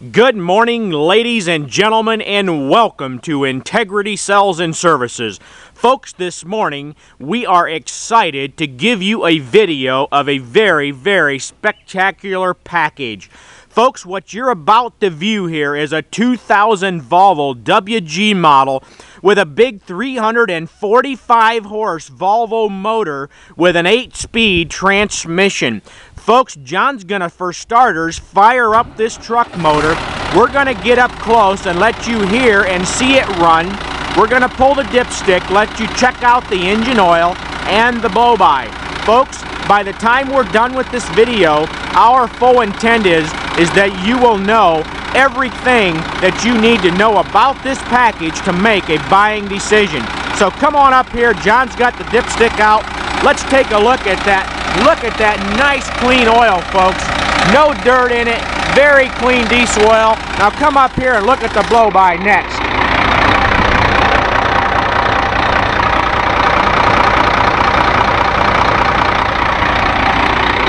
Good morning, ladies and gentlemen, and welcome to Integrity Sales and Services. Folks, this morning we are excited to give you a video of a very, very spectacular package. Folks, what you're about to view here is a 2000 Volvo WG model with a big 345 horse Volvo motor with an 8 speed transmission. Folks, John's gonna, for starters, fire up this truck motor. We're gonna get up close and let you hear and see it run. We're gonna pull the dipstick, let you check out the engine oil and the blow-by. Folks, by the time we're done with this video, our full intent is, is that you will know everything that you need to know about this package to make a buying decision. So come on up here, John's got the dipstick out. Let's take a look at that Look at that nice clean oil, folks. No dirt in it. Very clean diesel oil. Now come up here and look at the blow-by next.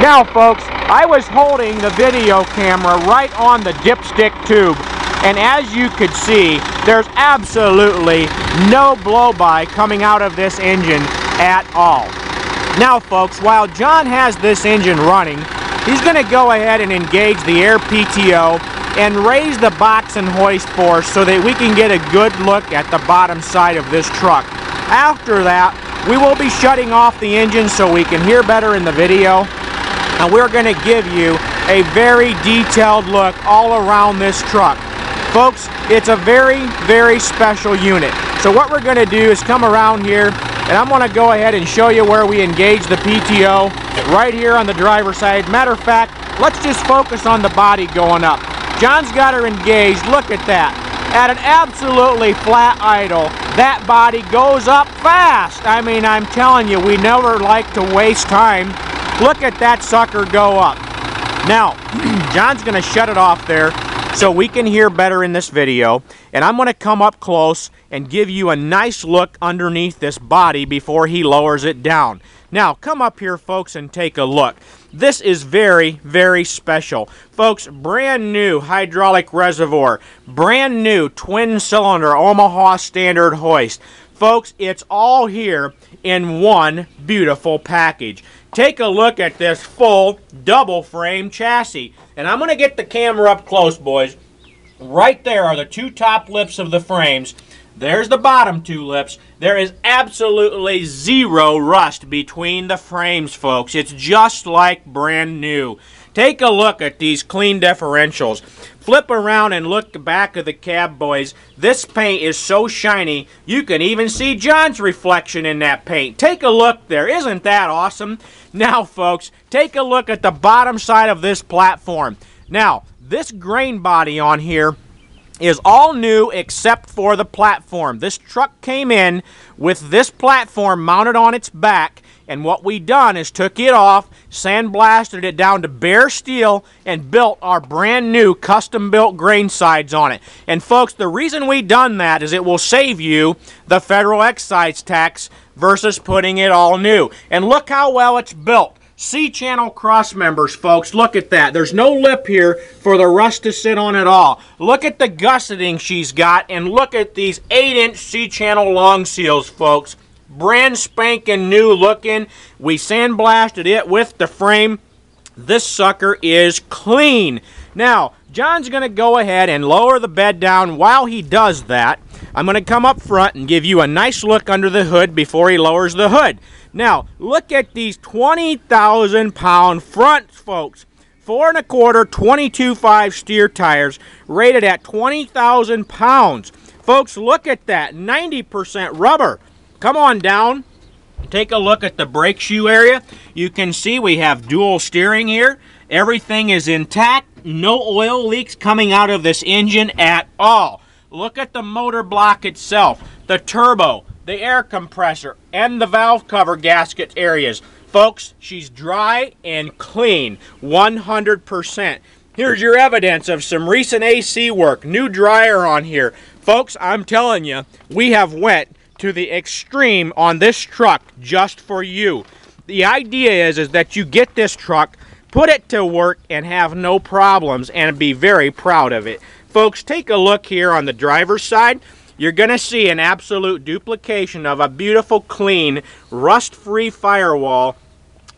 Now, folks, I was holding the video camera right on the dipstick tube, and as you could see, there's absolutely no blow-by coming out of this engine at all. Now folks, while John has this engine running, he's going to go ahead and engage the air PTO and raise the box and hoist force so that we can get a good look at the bottom side of this truck. After that, we will be shutting off the engine so we can hear better in the video. And we're going to give you a very detailed look all around this truck. Folks, it's a very, very special unit. So what we're going to do is come around here and I'm to go ahead and show you where we engage the PTO right here on the driver's side. Matter of fact, let's just focus on the body going up. John's got her engaged. Look at that. At an absolutely flat idle, that body goes up fast. I mean, I'm telling you, we never like to waste time. Look at that sucker go up. Now, John's going to shut it off there so we can hear better in this video. And I'm going to come up close and give you a nice look underneath this body before he lowers it down. Now, come up here, folks, and take a look. This is very, very special. Folks, brand new hydraulic reservoir, brand new twin cylinder Omaha standard hoist. Folks, it's all here in one beautiful package. Take a look at this full double frame chassis. And I'm going to get the camera up close, boys. Right there are the two top lips of the frames. There's the bottom two lips. There is absolutely zero rust between the frames, folks. It's just like brand new. Take a look at these clean differentials. Flip around and look back of the cab, boys. This paint is so shiny, you can even see John's reflection in that paint. Take a look there. Isn't that awesome? Now, folks, take a look at the bottom side of this platform. Now, this grain body on here is all new except for the platform. This truck came in with this platform mounted on its back and what we done is took it off, sandblasted it down to bare steel, and built our brand new custom built grain sides on it. And folks, the reason we done that is it will save you the federal excise tax versus putting it all new. And look how well it's built. C-channel cross members, folks. Look at that. There's no lip here for the rust to sit on at all. Look at the gusseting she's got, and look at these 8-inch C-channel long sills, folks. Brand spanking new looking. We sandblasted it with the frame. This sucker is clean. Now, John's going to go ahead and lower the bed down. While he does that, I'm going to come up front and give you a nice look under the hood before he lowers the hood. Now, look at these 20,000 pound fronts, folks. Four and a quarter, 22.5 steer tires, rated at 20,000 pounds. Folks, look at that, 90% rubber. Come on down. Take a look at the brake shoe area. You can see we have dual steering here. Everything is intact. No oil leaks coming out of this engine at all. Look at the motor block itself, the turbo, the air compressor, and the valve cover gasket areas. Folks, she's dry and clean, 100%. Here's your evidence of some recent AC work, new dryer on here. Folks, I'm telling you, we have went to the extreme on this truck just for you. The idea is, is that you get this truck put it to work and have no problems and be very proud of it. Folks, take a look here on the driver's side. You're going to see an absolute duplication of a beautiful, clean, rust-free firewall,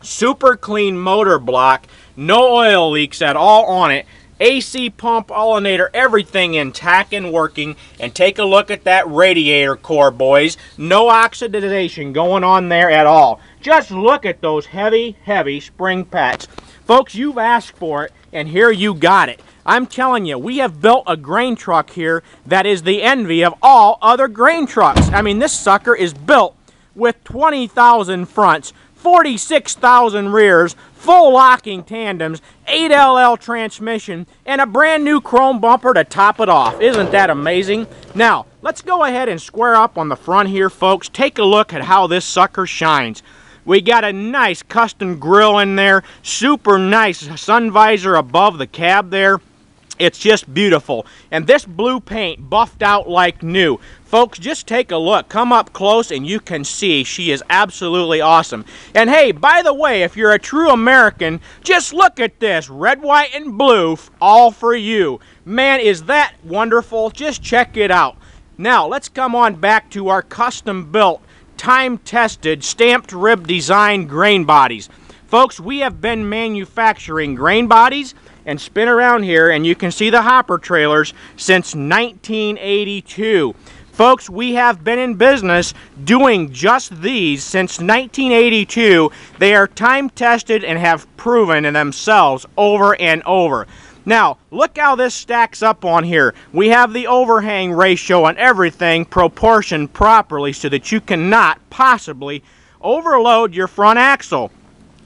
super clean motor block, no oil leaks at all on it, AC pump, alternator, everything intact and working. And take a look at that radiator core, boys. No oxidization going on there at all. Just look at those heavy, heavy spring pads. Folks, you've asked for it, and here you got it. I'm telling you, we have built a grain truck here that is the envy of all other grain trucks. I mean, this sucker is built with 20,000 fronts, 46,000 rears, full locking tandems, 8LL transmission, and a brand new chrome bumper to top it off. Isn't that amazing? Now, let's go ahead and square up on the front here, folks. Take a look at how this sucker shines. We got a nice custom grill in there, super nice sun visor above the cab there. It's just beautiful. And this blue paint buffed out like new. Folks, just take a look. Come up close and you can see she is absolutely awesome. And hey, by the way, if you're a true American, just look at this. Red, white, and blue, all for you. Man, is that wonderful. Just check it out. Now, let's come on back to our custom-built, time-tested, stamped rib design grain bodies. Folks, we have been manufacturing grain bodies and spin around here and you can see the hopper trailers since 1982. Folks, we have been in business doing just these since 1982. They are time tested and have proven in themselves over and over. Now, look how this stacks up on here. We have the overhang ratio and everything proportioned properly so that you cannot possibly overload your front axle.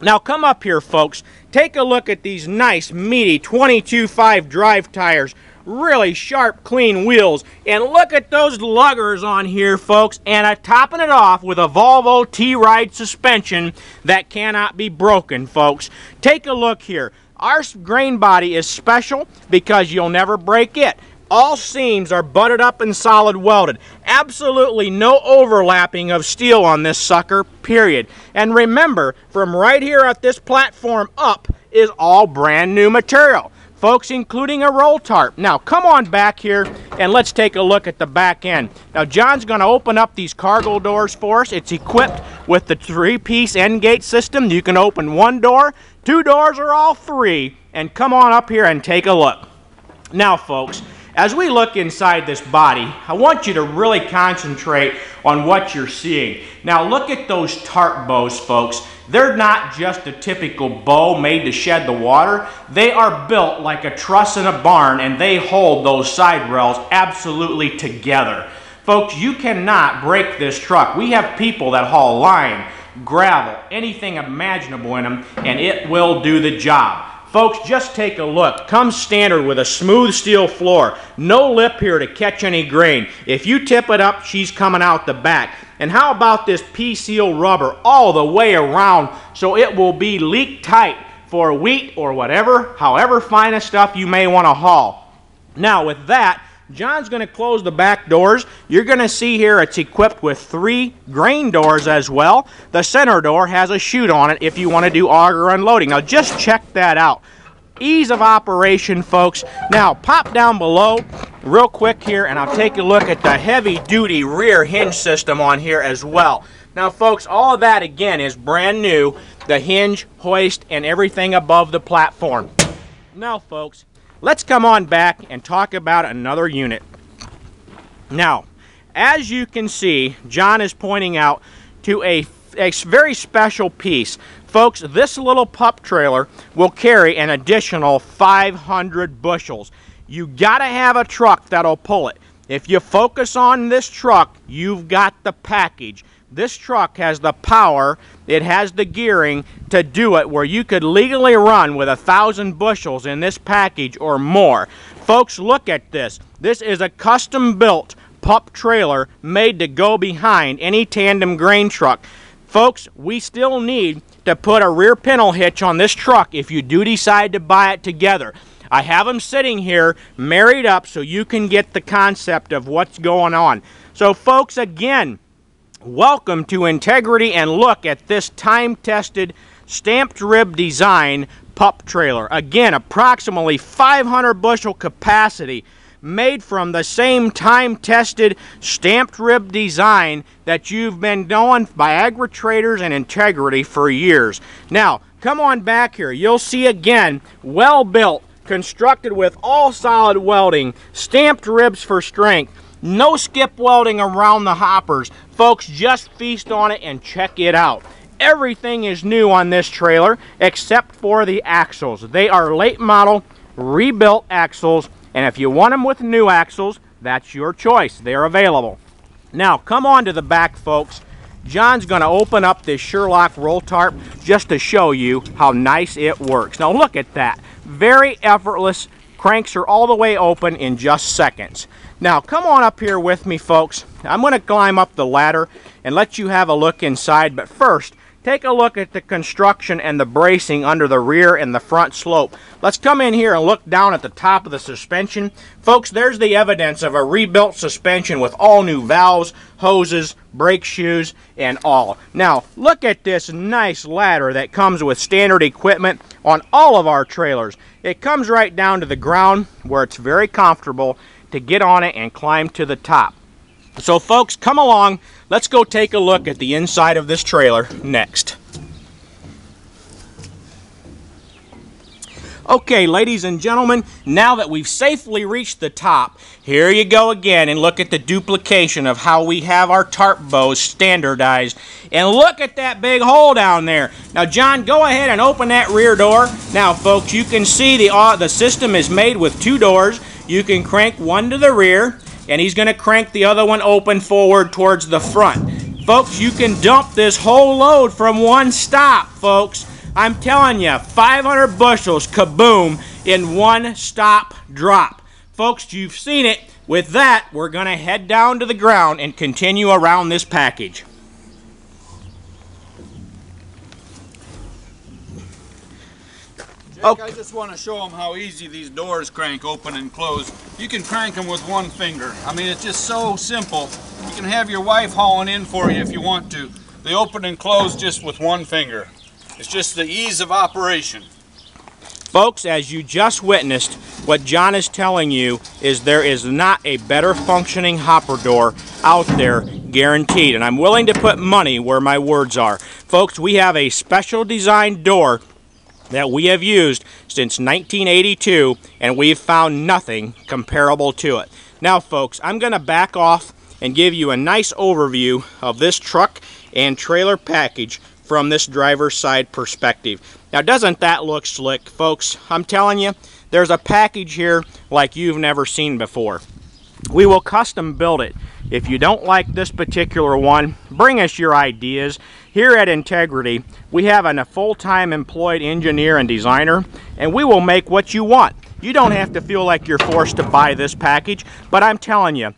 Now come up here folks, take a look at these nice meaty 22.5 drive tires, really sharp clean wheels, and look at those luggers on here folks, and uh, topping it off with a Volvo T-Ride suspension that cannot be broken folks. Take a look here. Our grain body is special because you'll never break it. All seams are butted up and solid welded. Absolutely no overlapping of steel on this sucker, period. And remember, from right here at this platform up is all brand new material. Folks, including a roll tarp. Now, come on back here and let's take a look at the back end. Now, John's going to open up these cargo doors for us. It's equipped with the three-piece end gate system. You can open one door, two doors, or all three. And come on up here and take a look. Now, folks, as we look inside this body, I want you to really concentrate on what you're seeing. Now look at those tarp bows, folks. They're not just a typical bow made to shed the water. They are built like a truss in a barn and they hold those side rails absolutely together. Folks, you cannot break this truck. We have people that haul lime, gravel, anything imaginable in them, and it will do the job. Folks, just take a look. Comes standard with a smooth steel floor. No lip here to catch any grain. If you tip it up, she's coming out the back. And how about this P-Seal rubber all the way around so it will be leak tight for wheat or whatever, however fine a stuff you may want to haul. Now with that, John's going to close the back doors. You're going to see here it's equipped with three grain doors as well. The center door has a chute on it if you want to do auger unloading. Now just check that out. Ease of operation, folks. Now pop down below real quick here and I'll take a look at the heavy duty rear hinge system on here as well. Now folks, all of that again is brand new. The hinge, hoist, and everything above the platform. Now folks, let's come on back and talk about another unit. Now, as you can see, John is pointing out to a, a very special piece. Folks, this little pup trailer will carry an additional 500 bushels. You gotta have a truck that'll pull it. If you focus on this truck, you've got the package. This truck has the power, it has the gearing to do it where you could legally run with a thousand bushels in this package or more. Folks, look at this. This is a custom built pup trailer made to go behind any tandem grain truck. Folks, we still need to put a rear pintle hitch on this truck if you do decide to buy it together. I have them sitting here married up so you can get the concept of what's going on. So folks, again, Welcome to Integrity and look at this time-tested stamped rib design pup trailer. Again, approximately 500 bushel capacity made from the same time-tested stamped rib design that you've been knowing by Agri-Traders and Integrity for years. Now, come on back here. You'll see again, well built, constructed with all solid welding, stamped ribs for strength, no skip welding around the hoppers. Folks, just feast on it and check it out. Everything is new on this trailer except for the axles. They are late model, rebuilt axles and if you want them with new axles, that's your choice. They're available. Now, come on to the back, folks. John's going to open up this Shur-Lok roll tarp just to show you how nice it works. Now, look at that. Very effortless. Cranks are all the way open in just seconds. Now, come on up here with me, folks. I'm going to climb up the ladder and let you have a look inside. But first, Take a look at the construction and the bracing under the rear and the front slope. Let's come in here and look down at the top of the suspension. Folks, there's the evidence of a rebuilt suspension with all new valves, hoses, brake shoes, and all. Now, look at this nice ladder that comes with standard equipment on all of our trailers. It comes right down to the ground where it's very comfortable to get on it and climb to the top. So folks, come along. Let's go take a look at the inside of this trailer next. Okay, ladies and gentlemen, now that we've safely reached the top, here you go again and look at the duplication of how we have our tarp bows standardized. And look at that big hole down there. Now, John, go ahead and open that rear door. Now, folks, you can see the, uh, the system is made with two doors. You can crank one to the rear and he's going to crank the other one open forward towards the front. Folks, you can dump this whole load from one stop, folks. I'm telling you, 500 bushels, kaboom, in one stop drop. Folks, you've seen it. With that, we're going to head down to the ground and continue around this package. Jake, I just want to show them how easy these doors crank open and close. You can crank them with one finger. I mean, it's just so simple. You can have your wife hauling in for you if you want to. They open and close just with one finger. It's just the ease of operation. Folks, as you just witnessed, what John is telling you is there is not a better functioning hopper door out there guaranteed. And I'm willing to put money where my words are. Folks, we have a special designed door that we have used since 1982 and we've found nothing comparable to it. Now folks, I'm going to back off and give you a nice overview of this truck and trailer package from this driver's side perspective. Now doesn't that look slick folks? I'm telling you, there's a package here like you've never seen before. We will custom build it. If you don't like this particular one, bring us your ideas. Here at Integrity, we have a full-time employed engineer and designer, and we will make what you want. You don't have to feel like you're forced to buy this package, but I'm telling you,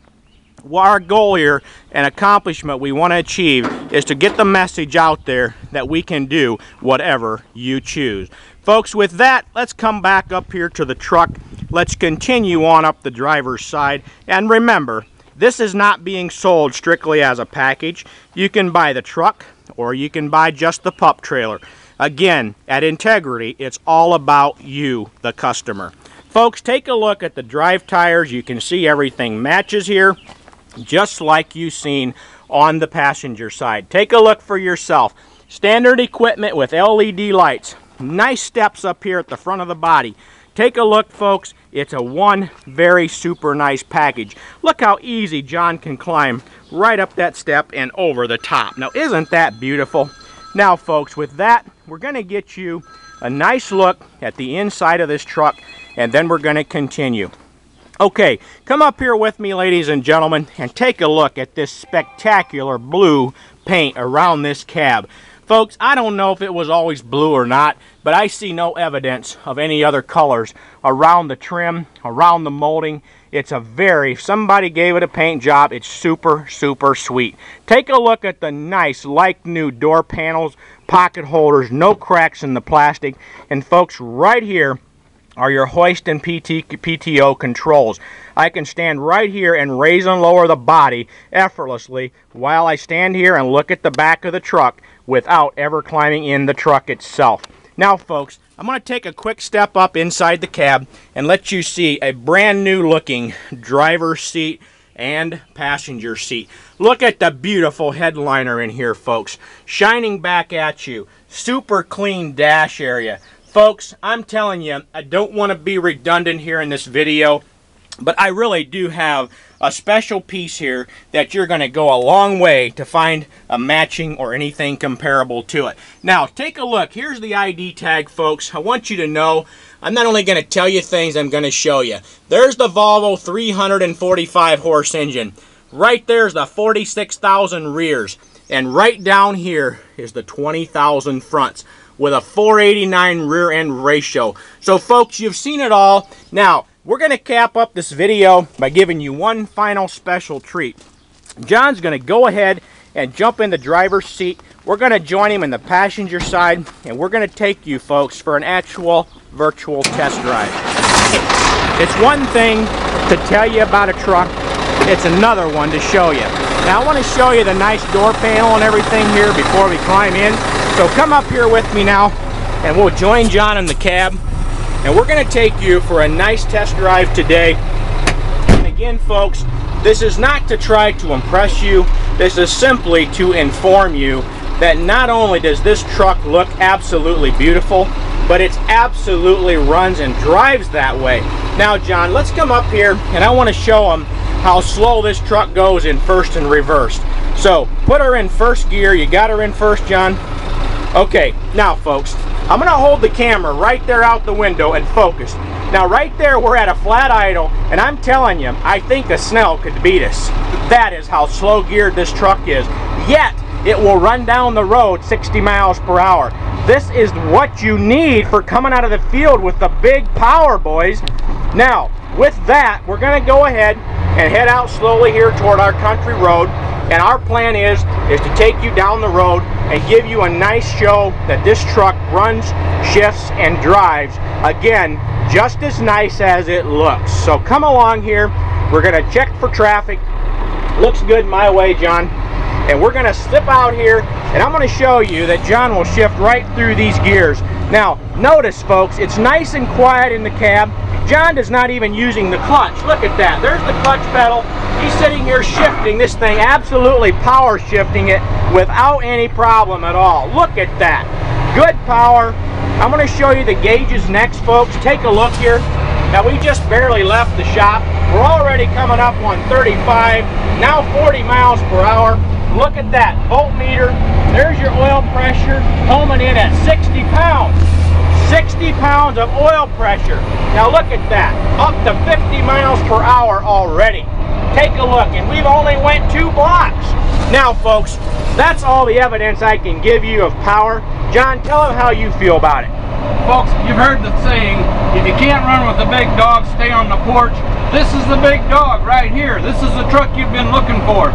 our goal here and accomplishment we want to achieve is to get the message out there that we can do whatever you choose. Folks, with that, let's come back up here to the truck Let's continue on up the driver's side. And remember, this is not being sold strictly as a package. You can buy the truck or you can buy just the pup trailer. Again, at Integrity, it's all about you, the customer. Folks, take a look at the drive tires. You can see everything matches here, just like you've seen on the passenger side. Take a look for yourself. Standard equipment with LED lights. Nice steps up here at the front of the body. Take a look, folks. It's a one very super nice package. Look how easy John can climb right up that step and over the top. Now, isn't that beautiful? Now, folks, with that, we're going to get you a nice look at the inside of this truck, and then we're going to continue. Okay, come up here with me, ladies and gentlemen, and take a look at this spectacular blue paint around this cab. Folks, I don't know if it was always blue or not, but I see no evidence of any other colors around the trim, around the molding. It's a very, somebody gave it a paint job. It's super, super sweet. Take a look at the nice, like new door panels, pocket holders, no cracks in the plastic. And folks, right here, are your hoist and PT, PTO controls. I can stand right here and raise and lower the body effortlessly while I stand here and look at the back of the truck without ever climbing in the truck itself. Now folks, I'm going to take a quick step up inside the cab and let you see a brand new looking driver seat and passenger seat. Look at the beautiful headliner in here, folks. Shining back at you. Super clean dash area. Folks, I'm telling you, I don't want to be redundant here in this video, but I really do have a special piece here that you're going to go a long way to find a matching or anything comparable to it. Now, take a look. Here's the ID tag, folks. I want you to know I'm not only going to tell you things, I'm going to show you. There's the Volvo 345 horse engine. Right there's the 46,000 rears. And right down here is the 20,000 fronts with a 489 rear end ratio. So folks, you've seen it all. Now, we're going to cap up this video by giving you one final special treat. John's going to go ahead and jump in the driver's seat. We're going to join him in the passenger side, and we're going to take you folks for an actual virtual test drive. It's one thing to tell you about a truck, it's another one to show you. Now I want to show you the nice door panel and everything here before we climb in. So come up here with me now, and we'll join John in the cab and we're going to take you for a nice test drive today. And again, folks, this is not to try to impress you. This is simply to inform you that not only does this truck look absolutely beautiful, but it absolutely runs and drives that way. Now, John, let's come up here and I want to show them how slow this truck goes in first and reversed. So, put her in first gear. You got her in first, John? Okay, now, folks, I'm to hold the camera right there out the window and focus. Now right there we're at a flat idle and I'm telling you, I think a Snell could beat us. That is how slow geared this truck is. Yet, it will run down the road 60 miles per hour. This is what you need for coming out of the field with the big power, boys. Now, with that, we're to go ahead and head out slowly here toward our country road. And our plan is, is to take you down the road and give you a nice show that this truck runs, shifts, and drives. Again, just as nice as it looks. So come along here. We're going to check for traffic. Looks good my way, John. And we're going to slip out here, and I'm going to show you that John will shift right through these gears. Now, notice, folks, it's nice and quiet in the cab. John is not even using the clutch. Look at that. There's the clutch pedal. He's sitting here shifting this thing, absolutely power shifting it without any problem at all. Look at that. Good power. I'm going to show you the gauges next, folks. Take a look here. Now, we just barely left the shop. We're already coming up on 35, now 40 miles per hour. Look at that voltmeter. There's your oil pressure coming in at 60 pounds. 60 pounds of oil pressure. Now look at that, up to 50 miles per hour already. Take a look, and we've only went two blocks. Now folks, that's all the evidence I can give you of power. John, tell them how you feel about it. Folks, you've heard the saying, if you can't run with the big dog, stay on the porch. This is the big dog right here. This is the truck you've been looking for.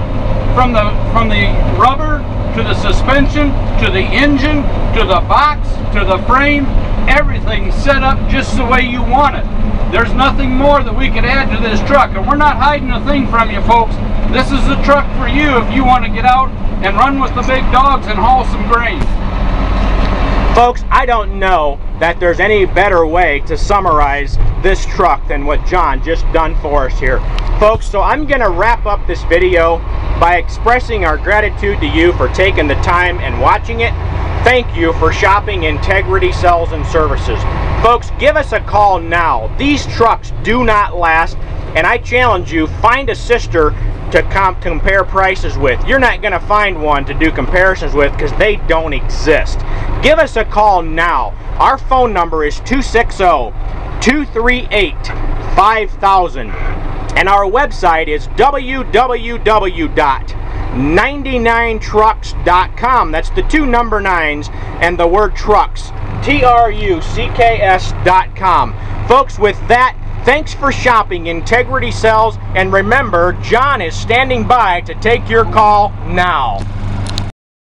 From the from the rubber to the suspension to the engine to the box to the frame everything set up just the way you want it. There's nothing more that we could add to this truck, and we're not hiding a thing from you folks. This is the truck for you if you want to get out and run with the big dogs and haul some grain. Folks, I don't know that there's any better way to summarize this truck than what John just done for us here. Folks, so I'm going to wrap up this video by expressing our gratitude to you for taking the time and watching it. Thank you for shopping Integrity Sales and Services. Folks, give us a call now. These trucks do not last, and I challenge you, find a sister to comp compare prices with. You're not going to find one to do comparisons with because they don't exist. Give us a call now. Our phone number is 260 238 5000 and our website is www.99trucks.com. That's the two number nines and the word trucks. T R U C K S.com. Folks, with that, Thanks for shopping Integrity Sales, and remember, John is standing by to take your call now.